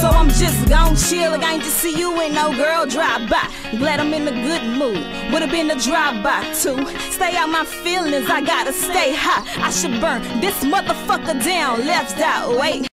So I'm just gon' chill. Like I ain't just see you and no girl drive by. Glad I'm in a good mood. Would've been a drive by too. Stay out my feelings, I gotta stay hot. I should burn this motherfucker down, left out. Wait.